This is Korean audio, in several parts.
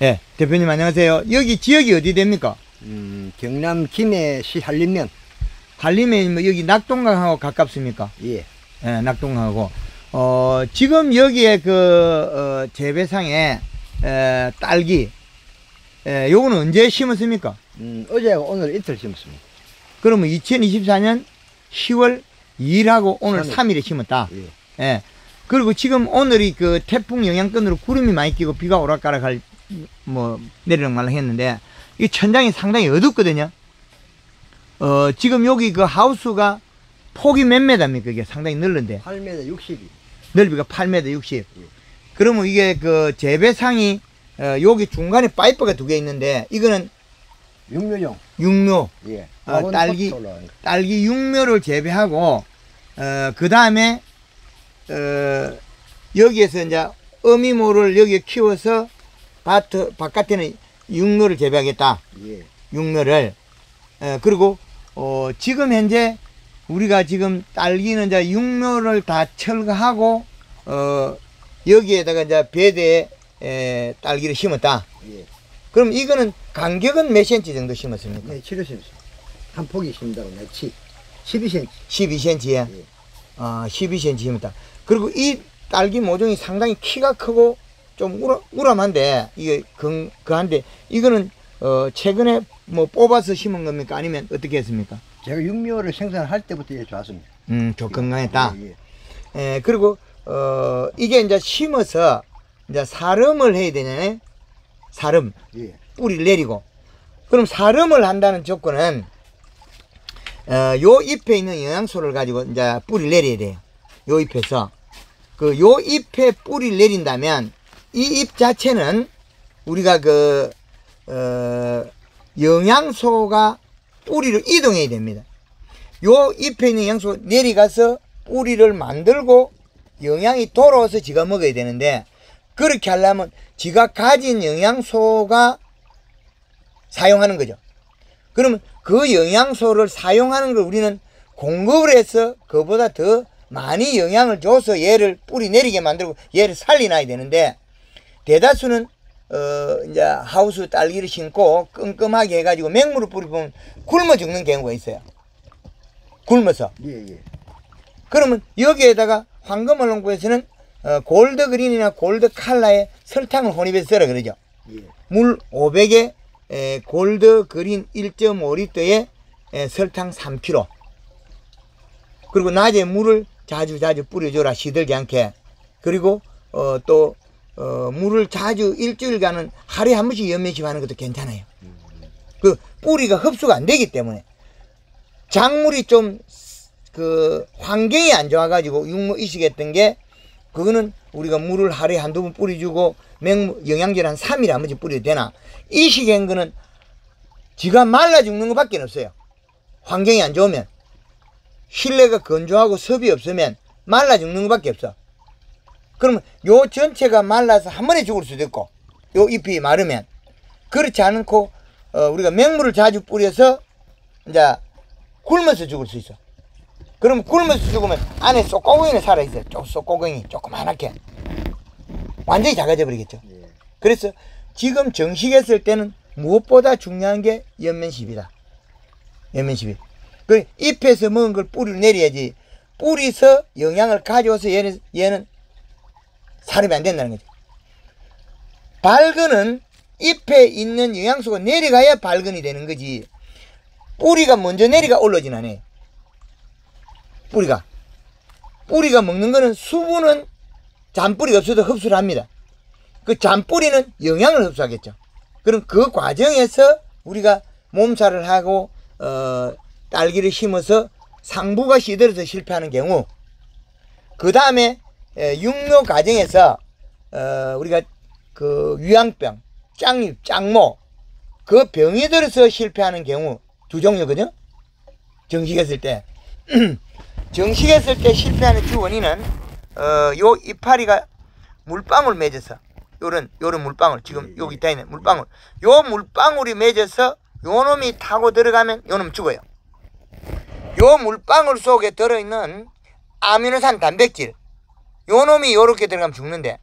예, 대표님 안녕하세요. 여기 지역이 어디 됩니까? 음, 경남 김해시 한림면. 한림에 뭐 여기 낙동강하고 가깝습니까? 예. 예, 낙동강하고. 어, 지금 여기에 그, 어, 재배상에, 에, 딸기, 에, 요거는 언제 심었습니까? 음, 어제 오늘 이틀 심었습니다. 그러면 2024년 10월 2일하고 오늘 삼 3일 에 심었다. 예. 예. 그리고 지금 오늘이 그 태풍 영향권으로 구름이 많이 끼고 비가 오락가락할, 뭐, 내리락말락 했는데, 이 천장이 상당히 어둡거든요. 어, 지금 여기 그 하우스가 폭이 몇 메다입니까? 이게 상당히 넓은데. 8m 60이. 넓이가 8m 60. 그러면 이게 그 재배상이, 어, 여기 중간에 파이프가 두 개 있는데, 이거는 육묘용. 육묘, 예. 아, 학원 딸기. 딸기 육묘를 재배하고, 어, 그 다음에, 어, 여기에서 이제 어미모를 여기에 키워서 밭, 바깥에는 육묘를 재배하겠다. 예. 육묘를. 어, 그리고, 어, 지금 현재 우리가 지금 딸기는 이제 육묘를 다 철거하고, 어, 여기에다가 이제 배대에 에, 딸기를 심었다. 예. 그럼 이거는 간격은 몇 센치 정도 심었습니까? 네, 치료 심었습니다. 한 폭이 심다고 내치. 12cm. 12cm에 예. 어, 12cm 심었다. 그리고 이 딸기 모종이 상당히 키가 크고 좀 우람, 우람한데 이게 그, 그한데 이거는 어, 최근에 뭐 뽑아서 심은 겁니까? 아니면 어떻게 했습니까? 제가 육묘를 생산할 때부터 예, 좋았습니다. 음, 좀 건강했다. 예, 예. 에, 그리고 어, 이게 이제 심어서 이제 사름을 해야 되잖아요. 사름. 예. 뿌리를 내리고 그럼 사름을 한다는 조건은 어, 요 잎에 있는 영양소를 가지고 이제 뿌리를 내려야 돼요. 요 잎에서 그 요 잎에 뿌리를 내린다면 이 잎 자체는 우리가 그 어, 영양소가 뿌리를 이동해야 됩니다. 요 잎에 있는 영양소 내려가서 뿌리를 만들고 영양이 돌아와서 지가 먹어야 되는데 그렇게 하려면 지가 가진 영양소가 사용하는 거죠. 그러면 그 영양소를 사용하는 걸 우리는 공급을 해서 그보다 더 많이 영양을 줘서 얘를 뿌리 내리게 만들고 얘를 살리놔야 되는데 대다수는 어 이제 하우스 딸기를 심고 끔끔하게 해가지고 맹물을 뿌리면 굶어 죽는 경우가 있어요. 굶어서. 예, 예. 그러면 여기에다가 황금을 농구에서는 어, 골드 그린이나 골드 칼라에 설탕을 혼입해서 썰어 그러죠. 예. 물 500에 에, 골드 그린 1.5리터에 에, 설탕 3kg. 그리고 낮에 물을 자주 자주 뿌려줘라 시들지 않게. 그리고 어, 또 어, 물을 자주 일주일간은 하루에 한 번씩 연면식 하는 것도 괜찮아요. 그 뿌리가 흡수가 안 되기 때문에. 작물이 좀 그 환경이 안 좋아가지고 육모 이식했던 게 그거는 우리가 물을 하루에 한두 번 뿌려주고 맹 영양제를 한 3일에 한 번씩 뿌려도 되나? 이식한 거는 지가 말라 죽는 것밖에 없어요. 환경이 안 좋으면. 실내가 건조하고 섭이 없으면 말라 죽는 것밖에 없어 그러면 요 전체가 말라서 한 번에 죽을 수도 있고 요 잎이 마르면 그렇지 않고 어, 우리가 맹물을 자주 뿌려서 이제 굶어서 죽을 수 있어 그럼 굶어서 죽으면 안에 쏙고갱이는 살아있어요. 쪽 쏙고갱이 조그만하게. 완전히 작아져 버리겠죠. 예. 그래서 지금 정식했을 때는 무엇보다 중요한 게 연면십이다. 연면십이. 그 잎에서 먹은 걸 뿌리를 내려야지. 뿌리서 영양을 가져와서 얘는, 얘는 사람이 안 된다는 거죠. 발근은 잎에 있는 영양소가 내려가야 발근이 되는 거지. 뿌리가 먼저 내려가 올라오진 않아요. 뿌리가. 뿌리가 먹는 거는 수분은 잔뿌리가 없어도 흡수를 합니다. 그 잔뿌리는 영양을 흡수하겠죠. 그럼 그 과정에서 우리가 몸살을 하고, 어, 딸기를 심어서 상부가 시들어서 실패하는 경우, 그 다음에 육묘 과정에서, 어, 우리가 그 위양병, 짱잎, 짱모, 그 병이 들어서 실패하는 경우 두 종류거든요. 정식했을 때. 정식했을 때 실패하는 주 원인은 어, 요 이파리가 물방울 맺어서 요런 요런 물방울 지금 여기 있다 있는 물방울 요 물방울이 맺어서 요 놈이 타고 들어가면 요놈 죽어요. 요 물방울 속에 들어있는 아미노산 단백질 요 놈이 요렇게 들어가면 죽는데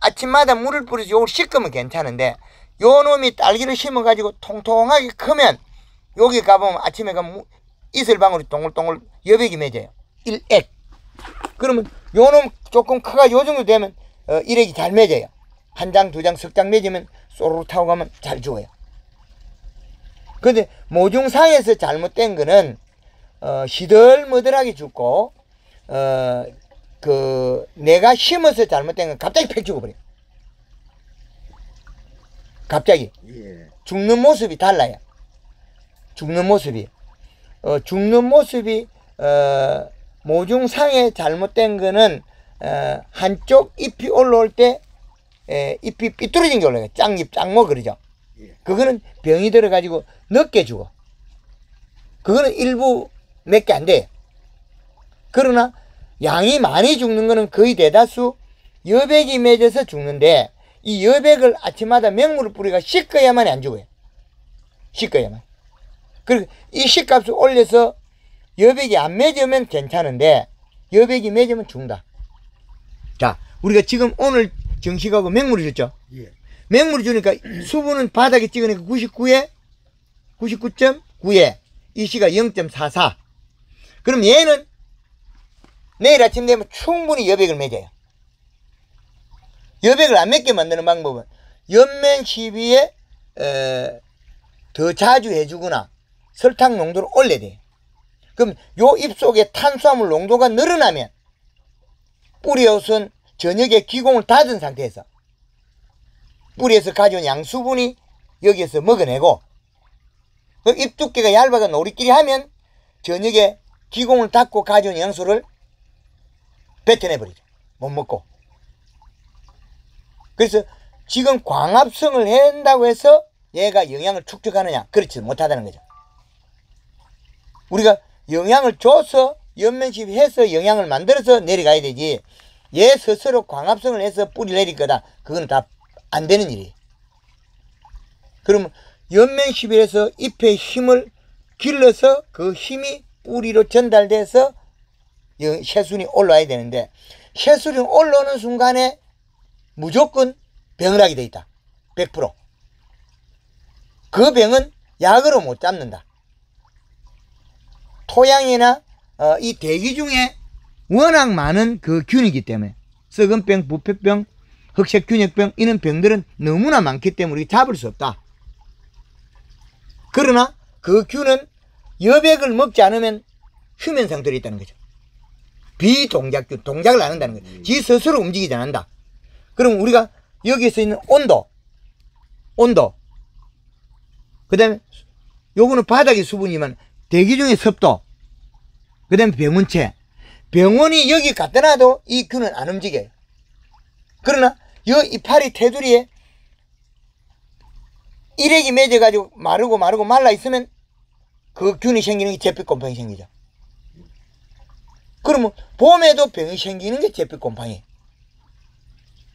아침마다 물을 뿌려서 요걸 씻으면 괜찮은데 요 놈이 딸기를 심어가지고 통통하게 크면 여기 가보면 아침에 가면 이슬방울이 동글동글 여백이 맺어요. 일액. 그러면 요 놈 조금 크가 요 정도 되면 어, 일액이 잘 맺어요. 한 장, 두 장, 석 장 맺으면 쏘르르 타고 가면 잘 죽어요. 근데 모종상에서 잘못된 거는 어, 시들머들하게 죽고 어, 그 내가 심어서 잘못된 건 갑자기 팩 죽어버려. 갑자기 예. 죽는 모습이 달라요. 죽는 모습이 어, 죽는 모습이 어, 모종상에 잘못된 거는 어, 한쪽 잎이 올라올 때 에, 잎이 삐뚤어진 게 올라가요. 짱잎, 짱모 그러죠. 예. 그거는 병이 들어가지고 늦게 죽어. 그거는 일부 몇 개 안 돼. 그러나 양이 많이 죽는 거는 거의 대다수 여백이 맺어서 죽는데 이 여백을 아침마다 맹물을 뿌리가 씻어야만 안 죽어요. 씻어야만. 그리고 이 씨값을 올려서 여백이 안 맺으면 괜찮은데 여백이 맺으면 죽는다. 자, 우리가 지금 오늘 정식하고 맹물을 줬죠. 예. 맹물을 주니까 수분은 바닥에 찍으니까 99에 99.9에 이 씨가 0.44. 그럼 얘는 내일 아침 되면 충분히 여백을 맺어요. 여백을 안 맺게 만드는 방법은 연면 시비에 에, 더 자주 해주거나 설탕 농도를 올려야 돼요. 그럼 요 잎속에 탄수화물 농도가 늘어나면 뿌리옷은 저녁에 기공을 닫은 상태에서 뿌리에서 가져온 양수분이 여기에서 먹어내고 그잎 두께가 얇아가 우리끼리 하면 저녁에 기공을 닫고 가져온 양수를 뱉어내버리죠. 못 먹고. 그래서 지금 광합성을 한다고 해서 얘가 영양을 축적하느냐? 그렇지 못하다는 거죠. 우리가 영양을 줘서 연면식해서 영양을 만들어서 내려가야 되지. 얘 스스로 광합성을 해서 뿌리 내릴 거다. 그건 다 안 되는 일이에요. 그러면 연면시비에서 잎의 힘을 길러서 그 힘이 뿌리로 전달돼서 영- 새순이 올라와야 되는데 새순이 올라오는 순간에 무조건 병을 하게 돼 있다. 100%. 그 병은 약으로 못 잡는다. 토양이나 어, 이 대기 중에 워낙 많은 그 균이기 때문에 썩은병, 부패병, 흑색균역병 이런 병들은 너무나 많기 때문에 잡을 수 없다. 그러나 그 균은 여백을 먹지 않으면 휴면 상태로 있다는 거죠. 비동작균, 동작을 안 한다는 거죠. 지 스스로 움직이지 않는다. 그럼 우리가 여기서 있는 온도, 온도, 그 다음에 요거는 바닥의 수분이지만 대기 중의 습도, 그 다음에 병원체. 병원이 여기 갖다 놔도 이 균은 안 움직여요. 그러나 여 이파리 테두리에 일액이 맺어가지고 마르고 마르고 말라 있으면 그 균이 생기는 게 제피곰팡이 생기죠. 그러면 봄에도 병이 생기는 게 제피곰팡이.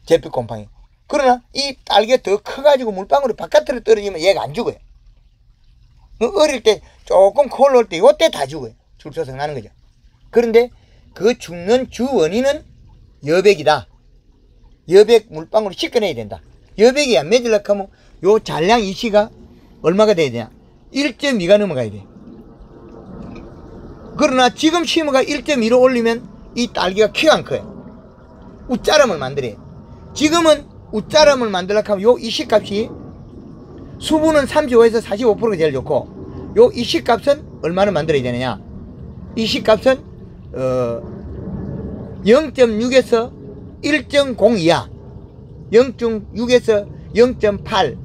제피곰팡이. 그러나 이 딸기가 더 커가지고 물방울이 바깥으로 떨어지면 얘가 안 죽어요. 그 어릴 때 조금 커 올라올 때 요때 다 죽어요. 줄서서 나는 거죠. 그런데 그 죽는 주 원인은 여백이다. 여백 물방울을 씻어내야 된다. 여백이 안 맺으려고 하면 요 잔량 이시가 얼마가 돼야 되냐? 1.2가 넘어가야 돼. 그러나 지금 심어가 1.2로 올리면 이 딸기가 키가 안 커요. 웃자람을 만들어요. 지금은 웃자람을 만들려고 하면 요 이시값이 수분은 35에서 45%가 제일 좋고 요 이시값은 얼마나 만들어야 되느냐? 이시값은 어 0.6에서 1.0 이하 0.6에서 0.8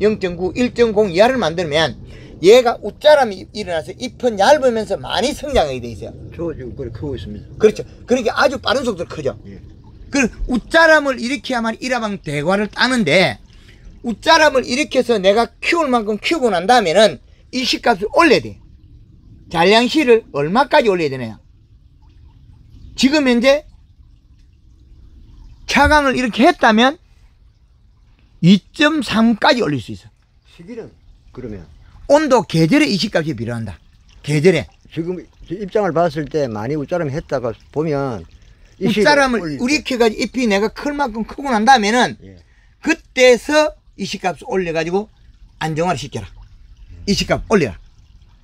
0.9 1.0 이하를 만들면 얘가 웃자람이 일어나서 잎은 얇으면서 많이 성장하게 돼 있어요. 저 지금 그래 크고 있습니다. 그렇죠. 그러니까 아주 빠른 속도로 크죠. 예. 그 웃자람을 일으켜야만 일화방 대과를 따는데 웃자람을 일으켜서 내가 키울 만큼 키우고 난 다음에는 일시값을 올려야 돼. 잔량시를 얼마까지 올려야 되냐? 지금 현재 차강을 이렇게 했다면 2.3까지 올릴 수 있어. 시기는 그러면 온도 계절의 이시값이 필요한다. 계절에 지금 입장을 봤을 때 많이 웃자람 했다가 보면 웃자람을 우리켜가지고 잎이 내가 클 만큼 크고 난 다음에는 예. 그때서 이식값 올려가지고 안정화를 시켜라. 이식값 올려라.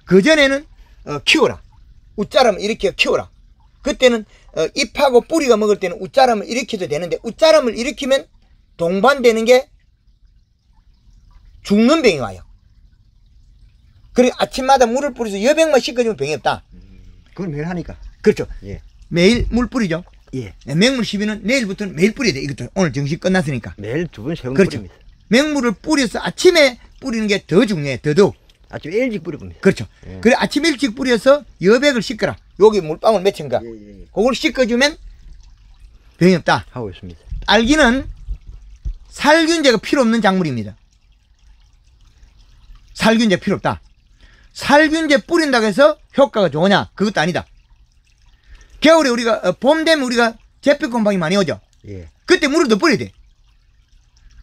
그 전에는 어, 키워라. 웃자람을 일으켜 키워라. 그때는 어, 잎하고 뿌리가 먹을 때는 웃자람을 일으켜도 되는데 웃자람을 일으키면 동반되는 게 죽는 병이 와요. 그래 아침마다 물을 뿌려서 여백만 씻어주면 병이 없다. 그건 매일 하니까. 그렇죠. 예. 매일 물 뿌리죠. 예. 맹물 시비는 내일부터는 매일 뿌려야 돼. 이것도 오늘 정식 끝났으니까. 매일 두 번, 세번 그렇죠. 뿌립니다. 맹물을 뿌려서 아침에 뿌리는 게 더 중요해. 더더욱. 아침 일찍 뿌려봅니다. 그렇죠. 예. 그래 아침 일찍 뿌려서 여백을 씻거라. 여기 물방울 맺힌가. 예, 예, 예. 그걸 씻어주면 병이 없다. 하고 있습니다. 딸기는 살균제가 필요 없는 작물입니다. 살균제 필요 없다. 살균제 뿌린다고 해서 효과가 좋으냐? 그것도 아니다. 겨울에 우리가 어, 봄 되면 우리가 잿빛 곰팡이 많이 오죠. 예. 그때 물을 더 뿌려야 돼.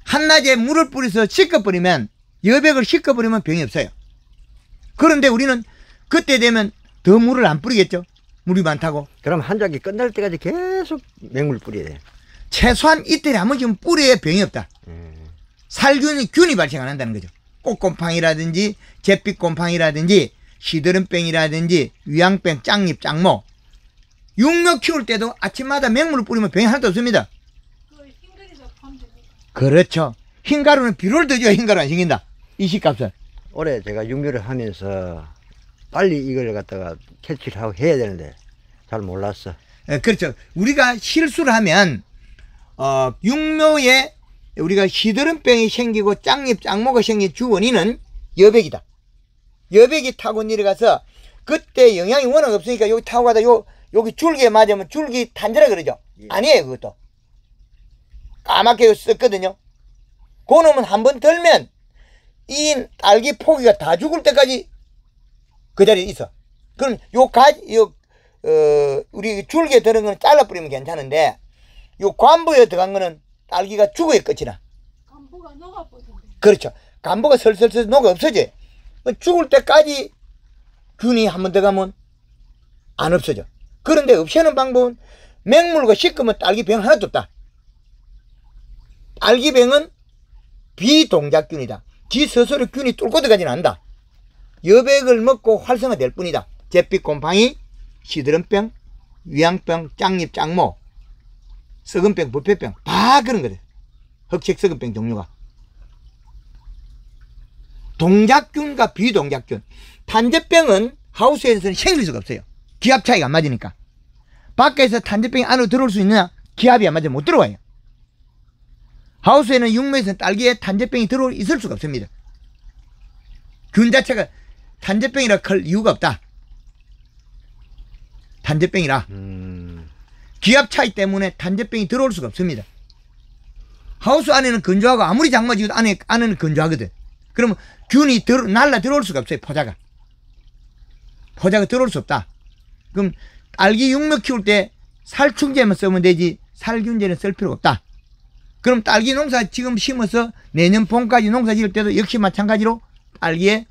한낮에 물을 뿌려서 씻어 버리면 여백을 씻어 버리면 병이 없어요. 그런데 우리는 그때 되면 더 물을 안 뿌리겠죠. 물이 많다고. 그럼 한 작이 끝날 때까지 계속 맹물 뿌려야 돼. 최소한 이틀에 한 번씩은 뿌려야 병이 없다. 예. 살균이 균이 발생 안 한다는 거죠. 꽃곰팡이라든지 잿빛곰팡이라든지 시드름병이라든지 위양병, 짱잎, 짱모 육묘 키울 때도 아침마다 맹물을 뿌리면 병이 하나도 없습니다. 그 그렇죠. 흰가루는 비료를 더 줘야 흰가루 안 생긴다. 이식값은. 올해 제가 육묘를 하면서 빨리 이걸 갖다가 캐치를 하고 해야 되는데 잘 몰랐어. 예, 그렇죠. 우리가 실수를 하면 어, 육묘에 우리가 시드름병이 생기고 짱잎, 짱모가 생긴 주원인은 여백이다. 여백이 타고 내려가서 그때 영양이 워낙 없으니까 여기 타고 가다 요 여기 줄기에 맞으면 줄기 탄저라 그러죠. 예. 아니에요 그것도. 까맣게 썼거든요. 그 놈은 한 번 덜면 이 딸기 포기가 다 죽을 때까지 그 자리에 있어. 그럼 요 가, 요, 어, 우리 줄기에 들은 거는 잘라버리면 괜찮은데, 요 관부에 들어간 거는 딸기가 죽어야 끝이나. 간부가 녹아버린대. 그렇죠. 간부가 설설설 녹아 없어져. 죽을 때까지 균이 한 번 들어가면 안 없어져. 그런데 없애는 방법은 맹물과 씻으면 딸기병 하나도 없다. 딸기병은 비동작균이다. 지 스스로 균이 뚫고 들어가지는 않는다. 여백을 먹고 활성화될 뿐이다. 잿빛 곰팡이, 시드름병, 위양병, 짱잎, 짱모, 썩은병, 부패병 다 그런 거다. 흑색 썩은병 종류가. 동작균과 비동작균. 탄저병은 하우스에서는 생길 수가 없어요. 기압 차이가 안 맞으니까. 밖에서 탄저병이 안으로 들어올 수 있느냐? 기압이 안 맞으면 못 들어와요. 하우스에는 육묘에서는 딸기에 탄저병이 들어올 있을 수가 없습니다. 균 자체가 탄저병이라 클 이유가 없다. 탄저병이라 음. 기압 차이 때문에 탄저병이 들어올 수가 없습니다. 하우스 안에는 건조하고 아무리 장마지도 안에 안에는 건조하거든. 그러면 균이 들, 날라 들어올 수가 없어요. 포자가 포자가 들어올 수 없다. 그럼 딸기 육묘 키울 때 살충제만 쓰면 되지 살균제는 쓸 필요가 없다. 그럼 딸기 농사 지금 심어서 내년 봄까지 농사 지을 때도 역시 마찬가지로 딸기에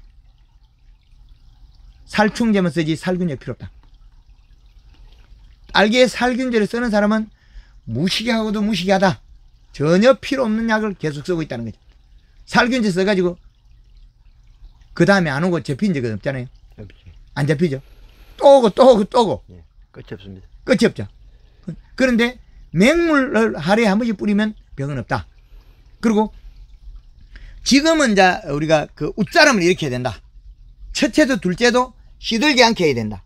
살충제만 쓰지 살균제 필요 없다. 딸기에 살균제를 쓰는 사람은 무식하고도 무식하다. 전혀 필요 없는 약을 계속 쓰고 있다는 거죠. 살균제 써가지고 그 다음에 안 오고 잡힌 적은 없잖아요. 안 잡히죠. 또 오고 또 오고 또 오고 예. 끝이 없습니다. 끝이 없죠. 그런데 맹물을 하루에 한 번씩 뿌리면 병은 없다. 그리고 지금은 이제 우리가 그 웃자람을 일으켜야 된다. 첫째도 둘째도 시들지 않게 해야 된다.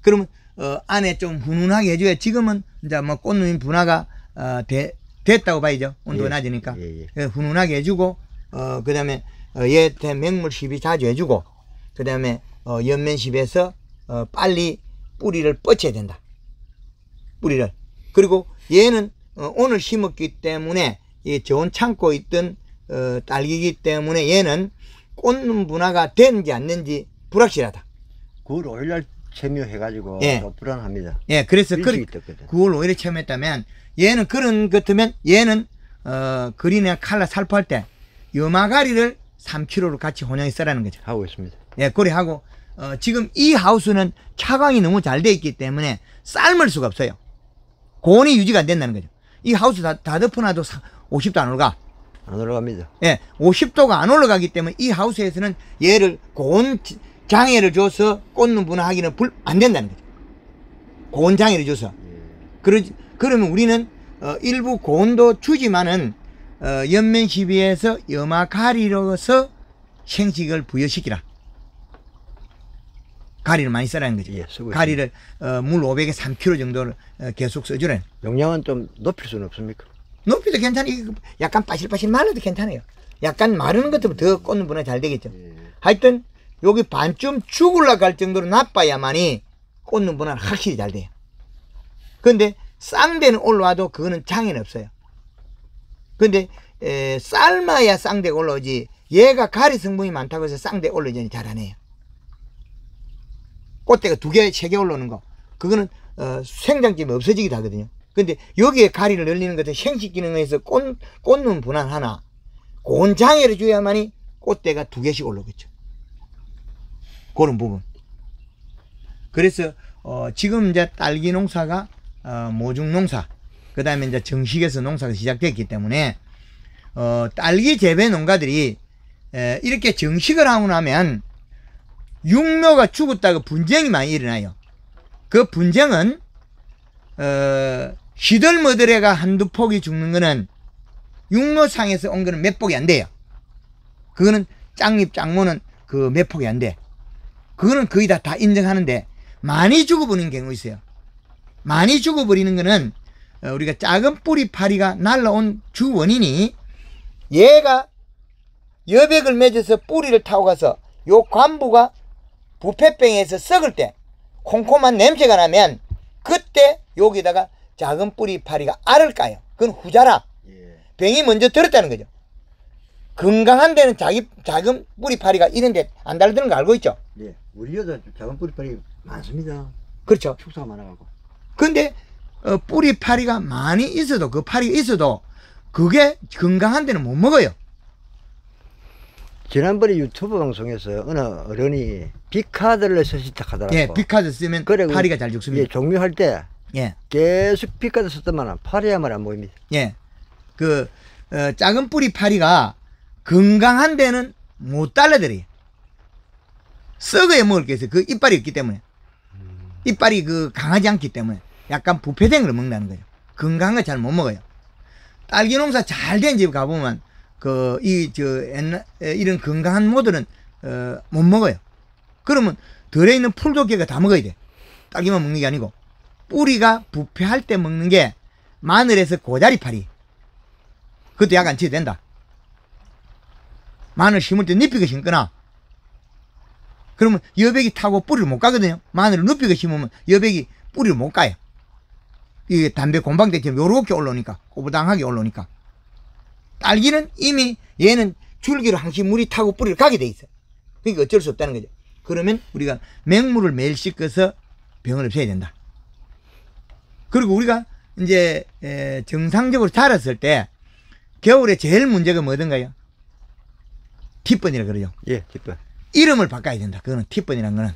그러면 어, 안에 좀 훈훈하게 해줘야 지금은 이제 뭐 꽃눈 분화가 어, 돼- 됐다고 봐야죠. 온도가 예. 낮으니까. 예, 예. 그 훈훈하게 해주고 어 그 다음에 어, 얘한테 맹물 시비 자주 해주고 그 다음에 어, 연면 시비에서 어, 빨리 뿌리를 뻗쳐야 된다. 뿌리를 그리고 얘는 어, 오늘 심었기 때문에 이 좋은 창고 있던 어, 딸기기 때문에 얘는 꽃눈 분화가 됐는지 안 됐는지 불확실하다. 9월 5일날 체묘해가지고 예. 또 불안합니다. 예, 그래서 그. 9월 5일에 체험했다면 얘는 그런 것 같으면 얘는 어, 그린이나 칼라 살포할 때 염화가리를 3kg로 같이 혼용해 쓰라는 거죠. 하고 있습니다. 예, 그래 하고 어, 지금 이 하우스는 차광이 너무 잘 돼 있기 때문에 삶을 수가 없어요. 고온이 유지가 안 된다는 거죠. 이 하우스 다, 다 덮어놔도 사- 50도 안 올가. 안 올라갑니다. 예, 50도가 안 올라가기 때문에 이 하우스에서는 얘를 고온 지- 장애를 줘서 꽂는 분화하기는 불, 안 된다는 거죠. 고온 장애를 줘서. 그러, 그러면 우리는 어, 일부 고온도 주지만은 어, 연면 시비에서 염화 가리로서 생식을 부여시키라. 가리를 많이 써라는 거죠. 예, 가리를 어, 물 500에 3kg 정도를 어, 계속 써주라. 용량은 좀 높일 수는 없습니까? 높이도 괜찮아. 이거 약간 빠실빠실 말라도 괜찮아요. 약간 마르는 것도 더 꽂는 분은 잘 되겠죠. 하여튼 여기 반쯤 죽을라 갈 정도로 나빠야만이 꽂는 분은 확실히 잘 돼요. 근데 쌍대는 올라와도 그거는 장애는 없어요. 근데 에, 삶아야 쌍대가 올라오지 얘가 가리 성분이 많다고 해서 쌍대 올라오지 잘 안 해요. 꽃대가 두 개, 세 개 올라오는 거 그거는 어, 생장점이 없어지기도 하거든요. 근데 여기에 가리를 열리는 것은 생식 기능에서 꽂, 꽂는 분한 하나 고온 장애를 줘야만이 꽃대가 두 개씩 올라오겠죠. 그런 부분. 그래서 어, 지금 이제 딸기 농사가 어, 모종 농사, 그 다음에 이제 정식에서 농사가 시작됐기 때문에 어, 딸기 재배 농가들이 에, 이렇게 정식을 하고 나면 육묘가 죽었다고 분쟁이 많이 일어나요. 그 분쟁은 어, 시들머들애가 한두 폭이 죽는 거는 육묘상에서 온 거는 몇 폭이 안 돼요. 그거는 짱잎 짱모는 그 몇 폭이 안 돼. 그거는 거의 다, 다 인정하는데 많이 죽어버리는 경우 있어요. 많이 죽어버리는 거는 어, 우리가 작은 뿌리 파리가 날라온 주 원인이 얘가 여백을 맺어서 뿌리를 타고 가서 요 관부가 부패병에서 썩을 때 콩콩한 냄새가 나면 그때 여기다가 작은 뿌리 파리가 알을 까요. 그건 후자라. 병이 먼저 들었다는 거죠. 건강한 데는 자기 작은 뿌리 파리가 이런데 안 달드는 거 알고 있죠? 예. 우리 여자 작은 뿌리빨이 많습니다. 그렇죠. 축사가 많아가고. 근데 어, 뿌리 파리가 많이 있어도 그 파리가 있어도 그게 건강한 데는 못 먹어요. 지난번에 유튜브 방송에서 어느 어른이 빅카드를 시작하더라고. 예, 빅카드 쓰면 그래, 파리가 잘 예, 죽습니다. 종료할 때 예, 계속 빅카드 썼더만 파리야만 안 보입니다. 예. 그 어, 작은 뿌리 파리가 건강한 데는 못 달라들어요. 썩어야 먹을 게 있어요. 그 이빨이 없기 때문에. 이빨이 그 강하지 않기 때문에 약간 부패된 걸 먹는다는 거죠. 건강한 거잘못 먹어요. 딸기 농사 잘 된 집 가보면 그 이 저 옛날 에, 이런 건강한 모들은 어, 못 먹어요. 그러면 덜에 있는 풀도 걔가 다 먹어야 돼. 딸기만 먹는 게 아니고 뿌리가 부패할 때 먹는 게 마늘에서 고자리 파리. 그것도 약간 치야 된다. 마늘 심을 때 잎이가 심거나 그러면 여백이 타고 뿌리를 못 가거든요. 마늘을 눕히고 심으면 여백이 뿌리를 못 가요. 이게 담배 곰방대처럼 요렇게 올라오니까 꼬부당하게 올라오니까 딸기는 이미 얘는 줄기로 항상 물이 타고 뿌리를 가게 돼 있어. 그러니까 어쩔 수 없다는 거죠. 그러면 우리가 맹물을 매일 씻어서 병을 없애야 된다. 그리고 우리가 이제 에, 정상적으로 자랐을 때 겨울에 제일 문제가 뭐든가요? 티번이라 그러죠. 예, 기뻐. 이름을 바꿔야 된다. 그거는 티번이라는 거는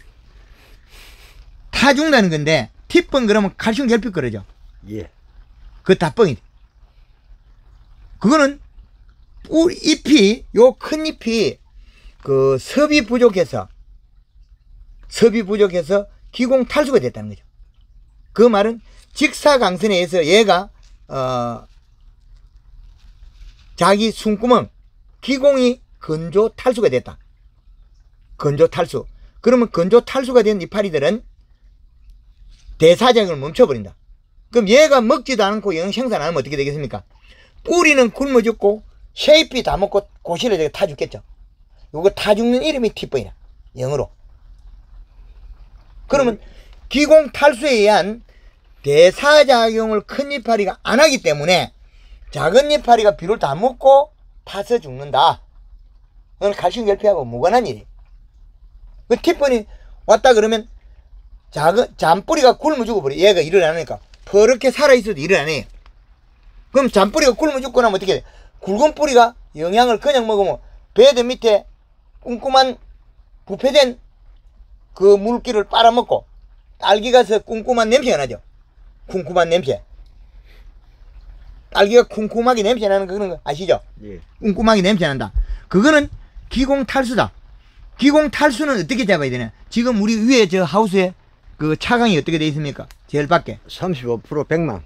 타 죽는다는 건데 티번 그러면 칼슘 결핍 그러죠. 예. 그다 뻥이 돼. 그거는 뿌 잎이 요 큰 잎이 그 섭이 부족해서 섭이 부족해서 기공 탈수가 됐다는 거죠. 그 말은 직사광선에 의해서 얘가 어 자기 숨구멍 기공이 건조 탈수가 됐다. 건조 탈수. 그러면 건조 탈수가 된 이파리들은 대사작용을 멈춰버린다. 그럼 얘가 먹지도 않고 영양 생산 안 하면 어떻게 되겠습니까? 뿌리는 굶어 죽고 새 잎이 다 먹고 고시를 타 죽겠죠. 요거 타 죽는 이름이 tip burn이야. 영어로. 그러면 기공 탈수에 의한 대사작용을 큰 이파리가 안 하기 때문에 작은 이파리가 비를 다 먹고 타서 죽는다. 그건 칼슘 결핍하고 무관한 일이에요. 그 티번이 왔다 그러면 작은 잔뿌리가 굶어 죽어버려. 얘가 일을 안 하니까. 퍼렇게 살아있어도 일을 안 해요. 그럼 잔뿌리가 굶어 죽고 나면 어떻게 돼? 굵은 뿌리가 영양을 그냥 먹으면 배드 밑에 꼼꼼한 부패된 그 물기를 빨아먹고 딸기 가 서 꼼꼼한 냄새가 나죠. 쿰쿰한 냄새. 딸기가 쿰쿰하게 냄새 나는 거 그런 거 아시죠? 예. 쿰쿰하게 냄새 난다. 그거는 기공 탈수다. 기공 탈수는 어떻게 잡아야 되냐? 지금 우리 위에 저 하우스에 그 차광이 어떻게 돼 있습니까? 제일 밖에. 35% 100망.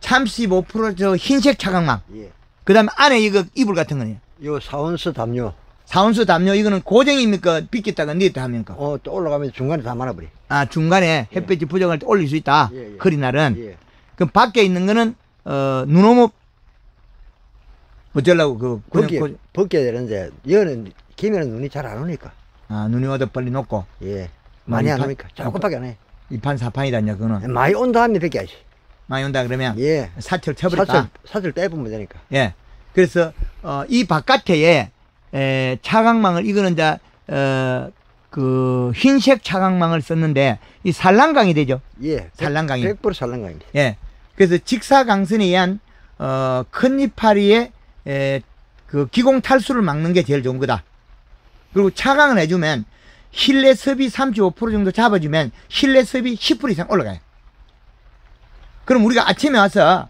35%저 흰색 차광망. 예. 그 다음에 안에 이거 이불 같은 거네요. 요 사원스 담요. 사온수 담요 이거는 고정입니까? 빗겠다가 니었다 합니까? 어, 또 올라가면 중간에 다 말아버리. 아 중간에 햇볕이 부족할 때 올릴 수 있다. 예, 예. 그리날은. 예. 그럼 밖에 있는 거는 어 눈오목 어쩌려고 그 그냥 벗기, 고- 벗겨야 되는데, 얘는, 김에는 눈이 잘 안 오니까. 아 눈이 와도 빨리 녹고 예. 많이 안 파- 오니까. 조금밖에 안 해. 이판 사판이다 이제 그거는 많이 온 다음에 벗겨야지. 많이 온다 그러면 예. 사철 쳐버렸다. 사슬, 사슬 떼보면 되니까. 예. 그래서 어, 이 바깥에 에, 차광망을 이거는 이제 어, 그 흰색 차광망을 썼는데 이 산란강이 되죠. 예. 산란강이. 100% 산란강입니다. 예. 그래서 직사광선에 의한 어, 큰 이파리의 에, 그 기공 탈수를 막는 게 제일 좋은 거다. 그리고 차광을 해주면 실내 습이 35% 정도 잡아주면 실내 습이 10% 이상 올라가요. 그럼 우리가 아침에 와서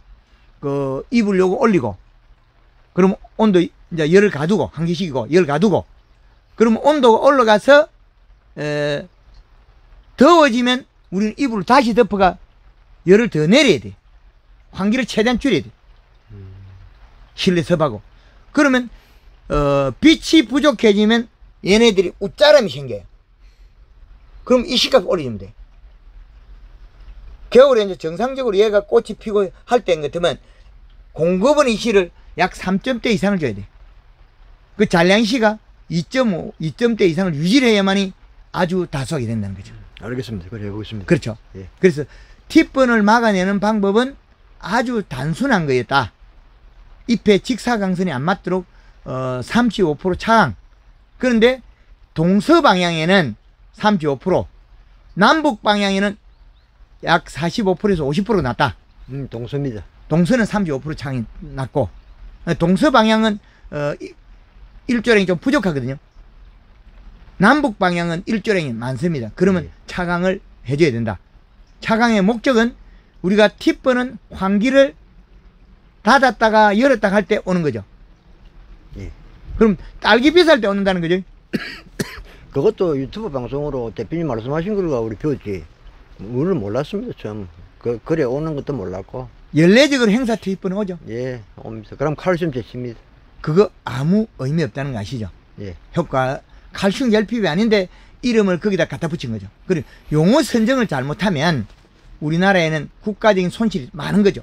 그 이불 요거 올리고 그럼 온도 이제 열을 가두고 환기시키고 열 가두고 그러면 온도가 올라가서 에, 더워지면 우리는 이불을 다시 덮어가 열을 더 내려야 돼. 환기를 최대한 줄여야 돼. 실내 습하고. 그러면, 어, 빛이 부족해지면 얘네들이 웃자람이 생겨요. 그럼 이 시각 올리면 돼. 겨울에 이제 정상적으로 얘가 꽃이 피고 할 때인 같으면 공급은 이 시를 약 3점대 이상을 줘야 돼. 그 잔량시가 2.5, 2점대 이상을 유지를 해야만이 아주 다수하게 된다는 거죠. 알겠습니다. 그래 해보겠습니다. 그렇죠. 예. 그래서 티번을 막아내는 방법은 아주 단순한 거였다. 잎에 직사광선이 안 맞도록 어, 35% 차강. 그런데 동서 방향에는 35%, 남북 방향에는 약 45%에서 50% 낮다. 음, 동서입니다. 동서는 35% 창이 낮고 어, 동서 방향은 어, 이- 일조량이 좀 부족하거든요. 남북 방향은 일조량이 많습니다. 그러면 예. 차광을 해줘야 된다. 차광의 목적은 우리가 팁번은 환기를 닫았다가 열었다가 할때 오는 거죠. 예. 그럼 딸기 비쌀 때 오는다는 거죠. 그것도 유튜브 방송으로 대표님 말씀하신 걸로 우리 배웠지. 우리는 몰랐습니다, 처음. 그, 그래 오는 것도 몰랐고. 연례적으로 행사 팁번 오죠. 예, 옵니다. 그럼 칼슘 제칩니다. 그거 아무 의미 없다는 거 아시죠? 예. 효과 칼슘 결핍이 아닌데 이름을 거기다 갖다 붙인 거죠. 그리고 용어 선정을 잘못하면 우리나라에는 국가적인 손실이 많은 거죠.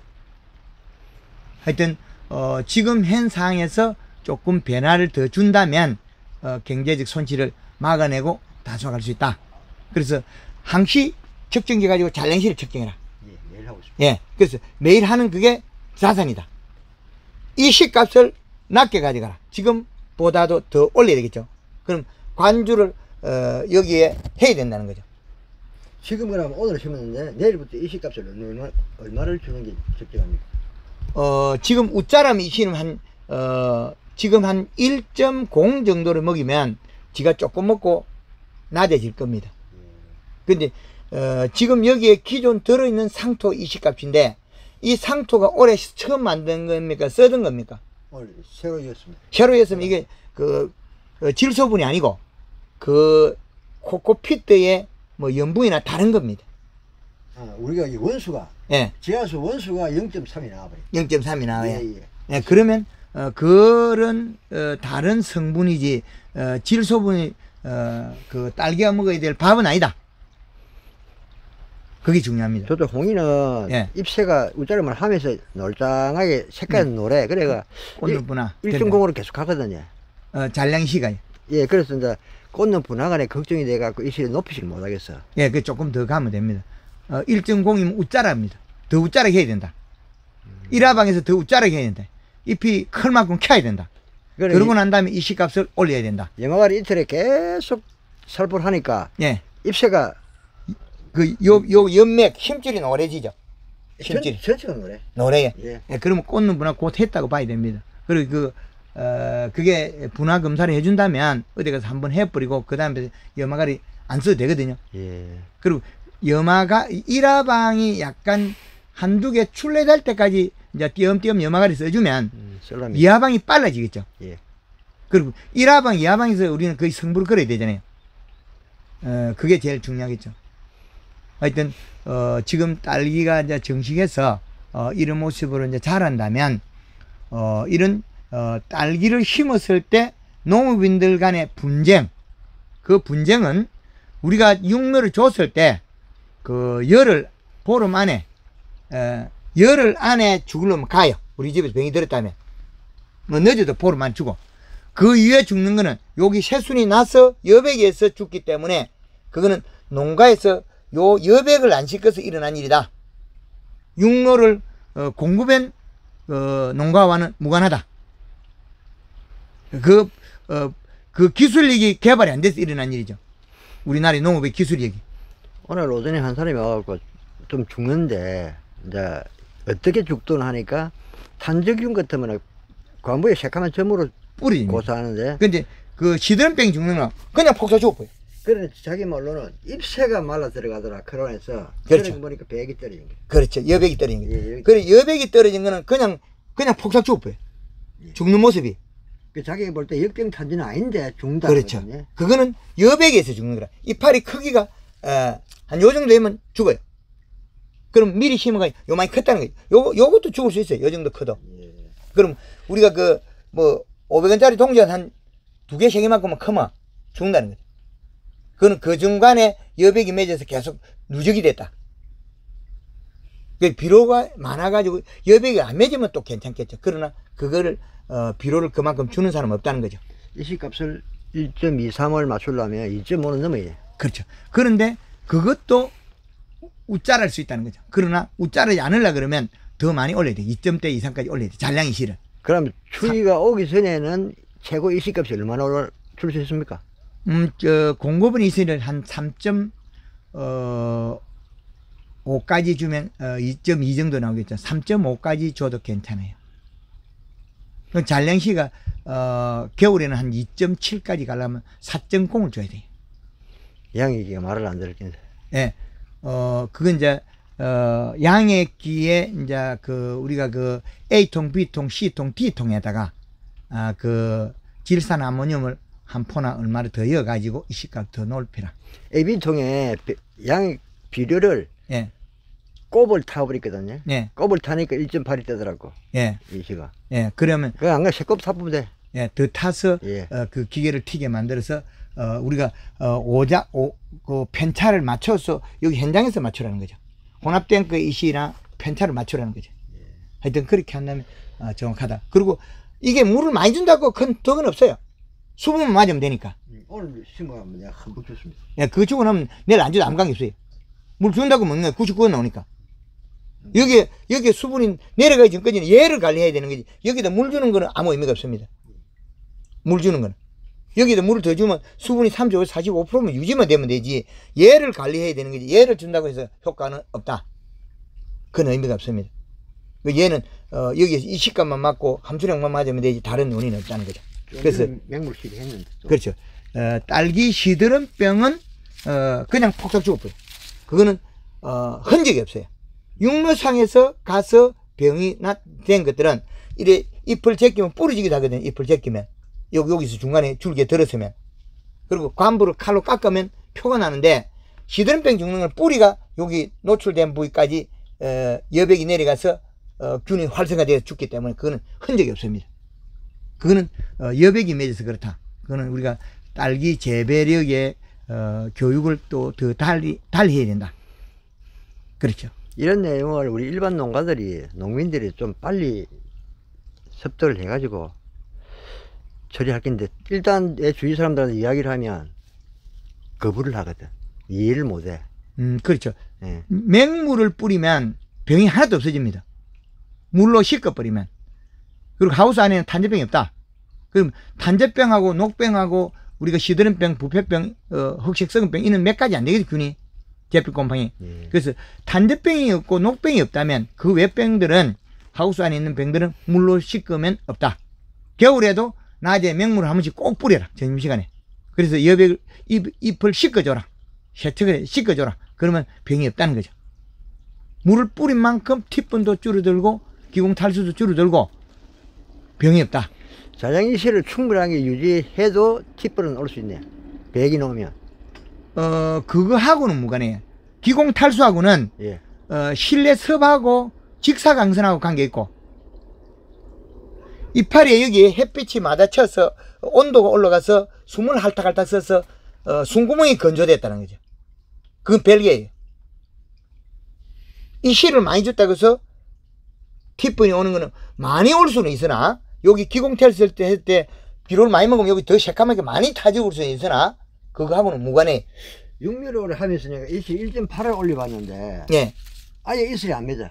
하여튼 어, 지금 현 상황에서 조금 변화를 더 준다면 어, 경제적 손실을 막아내고 다소화할 수 있다. 그래서 항시 측정기 가지고 잔량시를 측정해라. 예, 내일 하고 있습니다. 예. 그래서 매일 하는 그게 자산이다. 이 시값을 낮게 가져가라. 지금보다도 더 올려야 되겠죠. 그럼 관주를 어, 여기에 해야 된다는 거죠. 지금 그럼 오늘 심었는데 내일부터 이 시값을 얼마, 얼마를 주는 게 적정합니까? 어, 지금 웃자람 이시는 한, 어, 지금 한 1.0 정도를 먹이면 지가 조금 먹고 낮아질 겁니다. 근데, 어, 지금 여기에 기존 들어있는 상토 이시값인데 이 상토가 올해 처음 만든 겁니까? 써든 겁니까? 새로 이었습니다. 새로 했으면 이게 그, 그 질소분이 아니고 그 코코피트의 뭐 염분이나 다른 겁니다. 아, 우리가 이 원수가, 예, 지하수 원수가 0.3이 나와버려. 0.3이 나와요. 예, 예. 예, 그러면 어, 그런 어, 다른 성분이지 어, 질소분이 어, 그 딸기가 먹어야 될 밥은 아니다. 그게 중요합니다. 저도 홍이는 예. 잎새가 우짜름을 하면서 놀짱하게 색깔은 노래. 그래가 꽃는 분화 일등공으로 계속 하거든요. 어, 잔량시가 예, 그래서 이제 꽂는 분화간에 걱정이 돼갖고 이 실을 높이질 못하겠어. 예, 그 조금 더 가면 됩니다. 어, 1.0이면 웃자랍니다. 더 웃자라게 해야 된다. 일화방에서 더 웃자라게 해야 된다. 잎이 클 만큼 켜야 된다. 그러고 난 다음에 이 시값을 올려야 된다. 영화관이 이틀에 계속 살포를 하니까 예. 잎새가 그, 요, 요 연맥, 힘줄이 노래지죠. 힘줄이. 전, 전체가 노래. 노래에. 예. 예, 그러면 꽂는 분화 곧 했다고 봐야 됩니다. 그리고 그, 어, 그게 분화 검사를 해준다면 어디 가서 한번 해버리고 그 다음에 염화가리 안 써도 되거든요. 예. 그리고 염화가, 일화방이 약간 한두 개 출래될 때까지 이제 띄엄띄엄 염화가리 써주면 음. 이하방이 빨라지겠죠. 예. 그리고 1하방, 2하방에서 우리는 거의 성부를 걸어야 되잖아요. 어, 그게 제일 중요하겠죠. 하여튼, 어, 지금 딸기가 이제 정식해서, 어, 이런 모습으로 이제 자란다면, 어, 이런, 어, 딸기를 심었을 때 농업인들 간의 분쟁, 그 분쟁은 우리가 육묘를 줬을 때, 그 열흘, 보름 안에, 어, 열흘 안에 죽으려면 가요. 우리 집에서 병이 들었다면. 뭐 늦어도 보름 안에 죽어. 그 이후에 죽는 거는 여기 새순이 나서 여백에서 죽기 때문에 그거는 농가에서 요 여백을 안 씻겨서 일어난 일이다. 육로를 어, 공급한 어, 농가와는 무관하다. 그, 어, 그 기술력이 개발이 안 돼서 일어난 일이죠. 우리나라의 농업의 기술력이. 오늘 오전에 한 사람이 와갖고 좀 죽는데, 이제 어떻게 죽든 하니까 탄저균 같으면 관부에 새까만 점으로 뿌리입니다. 고사하는데, 근데 그 시드름병 죽는 건 그냥 폭사 죽어버려. 그래 자기 말로는 입새가 말라 들어가더라, 크론에서. 그렇죠. 보니까 백이 떨어진 게. 그렇죠. 여백이 떨어진 거죠. 예, 예. 그래 여백이 떨어진 거는 그냥 그냥 폭삭 죽어버려. 죽는 모습이. 그 자기가 볼 때 역병 탄지는 아닌데 죽는다. 그렇죠. 그거는 여백에서 죽는 거라. 이파리 크기가 어, 한 요 정도 되면 죽어요. 그럼 미리 심어가 요만히 컸다는 거예요. 요 요것도 죽을 수 있어요. 요 정도 커도. 예. 그럼 우리가 그 뭐 500원짜리 동전 한 두 개, 세 개만큼만 크면 죽는다는 거죠. 그거는 그 중간에 여백이 맺어서 계속 누적이 됐다. 그 비료가 많아가지고 여백이 안 맺으면 또 괜찮겠죠. 그러나 그거를 어, 비료를 그만큼 주는 사람은 없다는 거죠. 이식값을 1.23을 맞추려면 2.5는 넘어야 돼. 그렇죠. 그런데 그것도 우짜를 수 있다는 거죠. 그러나 우짜르지 않으려 그러면 더 많이 올려야 돼. 2점대 이상까지 올려야 돼. 잔량이 실은. 그럼 추위가 오기 전에는 최고 이식값이 얼마나 줄 수 있습니까? 음, 저, 공급은 이슬을 한 3점, 어, 5까지 주면, 어, 2.2 정도 나오겠죠. 3.5까지 줘도 괜찮아요. 그 잔량시가, 어, 겨울에는 한 2.7까지 가려면 4.0을 줘야 돼요. 양이기가 말을 안 들었겠는데. 예, 어, 그건 이제, 어, 양액기에, 이제, 그, 우리가 그, A통, B통, C통, D통에다가, 아, 그, 질산 아모늄을 한 포나 얼마를 더 이어가지고 이식값 더 높이라. AB통에 양 비료를 예, 꼽을 타버렸거든요. 예, 꼽을 타니까 1.8이 되더라고, 예, 이시가. 예. 그러면, 그 안가 새꼽 사보면 돼. 예, 더 타서, 예. 어, 그 기계를 튀게 만들어서, 어, 우리가, 어, 오자, 오, 그 편차를 맞춰서 여기 현장에서 맞추라는 거죠. 혼합된 그 이시나 편차를 맞추라는 거죠. 하여튼 그렇게 한다면, 어, 정확하다. 그리고 이게 물을 많이 준다고 큰 덕은 없어요. 수분만 맞으면 되니까. 오늘 심어가면 내가 한번 줬습니다. 예, 그거 주고 나면 내일 안 줘도 아무 관계 없어요. 물 준다고 먹는 거 99원 나오니까. 여기, 여기 수분이 내려가기 전까지는 얘를 관리해야 되는 거지. 여기다 물 주는 거는 아무 의미가 없습니다. 물 주는 거는. 여기다 물을 더 주면 수분이 35, 45%면 유지만 되면 되지. 얘를 관리해야 되는 거지. 얘를 준다고 해서 효과는 없다. 그건 의미가 없습니다. 그 얘는, 어, 여기 이 식감만 맞고 함수량만 맞으면 되지. 다른 원인은 없다는 거죠. 그래서 맹물식 했는데. 또. 그렇죠. 어, 딸기 시드름병은 어, 그냥 폭삭 죽어버려. 그거는 어, 흔적이 없어요. 육묘상에서 가서 병이 나, 된 것들은 이래 잎을 제끼면 부러지기도 하거든요. 잎을 제끼면 여기 여기서 중간에 줄기에 들었으면 그리고 관부를 칼로 깎으면 표가 나는데 시드름병 죽는 건 뿌리가 여기 노출된 부위까지 어, 여백이 내려가서 어, 균이 활성화되어 죽기 때문에 그거는 흔적이 없습니다. 그거는 어, 여백이 맺어서 그렇다. 그거는 우리가 딸기 재배력의 어, 교육을 또 더 달리 달리 해야 된다. 그렇죠. 이런 내용을 우리 일반 농가들이, 농민들이 좀 빨리 습득을 해가지고 처리할 건데, 일단 내 주위 사람들한테 이야기를 하면 거부를 하거든. 이해를 못 해. 음, 그렇죠. 예. 맹물을 뿌리면 병이 하나도 없어집니다. 물로 씻어버리면. 그리고 하우스 안에는 탄저병이 없다. 그럼 탄저병하고 녹병하고 우리가 시드름병, 부패병, 어, 흑색성병 이는 몇 가지 안 되겠죠, 균이. 제필곰팡이. 예. 그래서 탄저병이 없고 녹병이 없다면 그 외 병들은 하우스 안에 있는 병들은 물로 씻으면 없다. 겨울에도 낮에 맹물을 한 번씩 꼭 뿌려라. 점심시간에. 그래서 여백을, 잎, 잎을 씻어줘라. 세척을 해, 씻어줘라. 그러면 병이 없다는 거죠. 물을 뿌린 만큼 티분도 줄어들고 기공 탈수도 줄어들고 병이 없다. 자장이실을 충분하게 유지해도 티뿔은 올 수 있네. 배기 놓으면. 어 그거하고는 무관해요. 기공 탈수하고는 예. 어, 실내 습하고 직사광선하고 관계 있고 이파리에 여기 햇빛이 맞아쳐서 온도가 올라가서 숨을 할딱할딱 써서 어, 숨구멍이 건조됐다는 거죠. 그건 별개예요. 이 실을 많이 줬다고 해서 티분이 오는 거는 많이 올 수는 있으나 여기 기공태를 쓸때 할때 비료를 많이 먹으면 여기 더 새까맣게 많이 타지고 올 수는 있으나 그거하고는 무관해. 육미로를 하면서 내가 이슬 1.8을 올려봤는데 예. 아예 이슬이 안 맺어.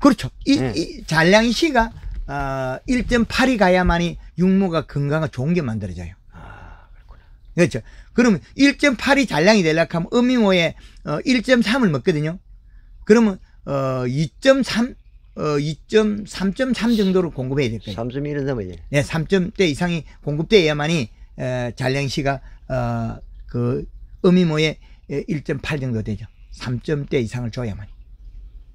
그렇죠. 이, 네. 이 잔량이 씨가 어, 1.8이 가야만이 육모가 건강한 좋은 게 만들어져요. 아, 그렇구나. 그렇죠. 그러면 1.8이 잔량이 되려고 하면 어미모에 어, 1.3을 먹거든요. 그러면 어, 2.3, 어, 2.3.3 정도로 공급해야 될 거예요. 3.1은 넘어야지. 네, 3점대 이상이 공급돼야만이 에, 잔량 씨가 어, 그 어미모에 1.8 정도 되죠. 3점대 이상을 줘야만이.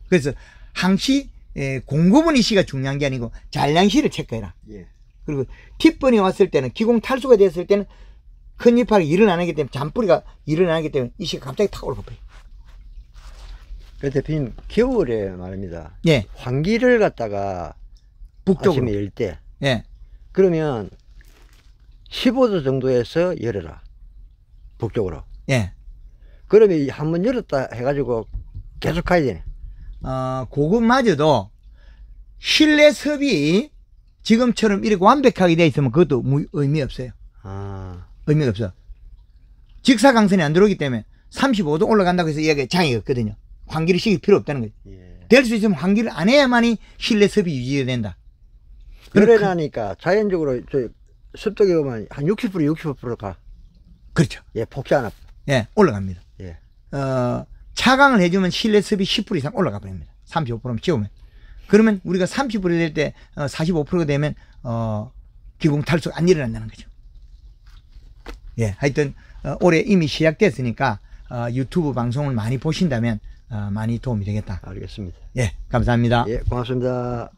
그래서 항시 에, 공급은 이시가 중요한 게 아니고 잔량 시를 체크해라. 예. 그리고 팁번이 왔을 때는 기공 탈수가 됐을 때는 큰 일을 안 하기 때문에 잔뿌리가 일을 안 하기 때문에 이 시가 갑자기 탁 올라버려요. 그 대표님 겨울에 말입니다. 예, 환기를 갖다가 북쪽으로. 아침에 열 때 예, 그러면 15도 정도에서 열어라. 북쪽으로. 예. 그러면 한 번 열었다 해가지고 계속 가야 되네. 어, 그것마저도 실내 섭이 지금처럼 이렇게 완벽하게 돼 있으면 그것도 무- 의미 없어요. 아, 의미가 없어. 직사광선이 안 들어오기 때문에 35도 올라간다고 해서 이게 장애가 없거든요. 환기를 시킬 필요 없다는 거죠. 예. 될수 있으면 환기를 안 해야만이 실내 섭이 유지가 된다. 열에 그렇- 나니까 자연적으로 저 습도계 보면 한 60% 60% 가. 그렇죠. 예, 폭지 않아. 예, 올라갑니다. 예. 어, 차광을 해주면 실내 습이 10% 이상 올라가 버립니다. 35%면 채우면. 그러면 우리가 30%될 때, 어, 45%가 되면, 어, 기공 탈수가 안 일어난다는 거죠. 예, 하여튼, 어, 올해 이미 시작됐으니까, 어, 유튜브 방송을 많이 보신다면, 어, 많이 도움이 되겠다. 알겠습니다. 예, 감사합니다. 예, 고맙습니다.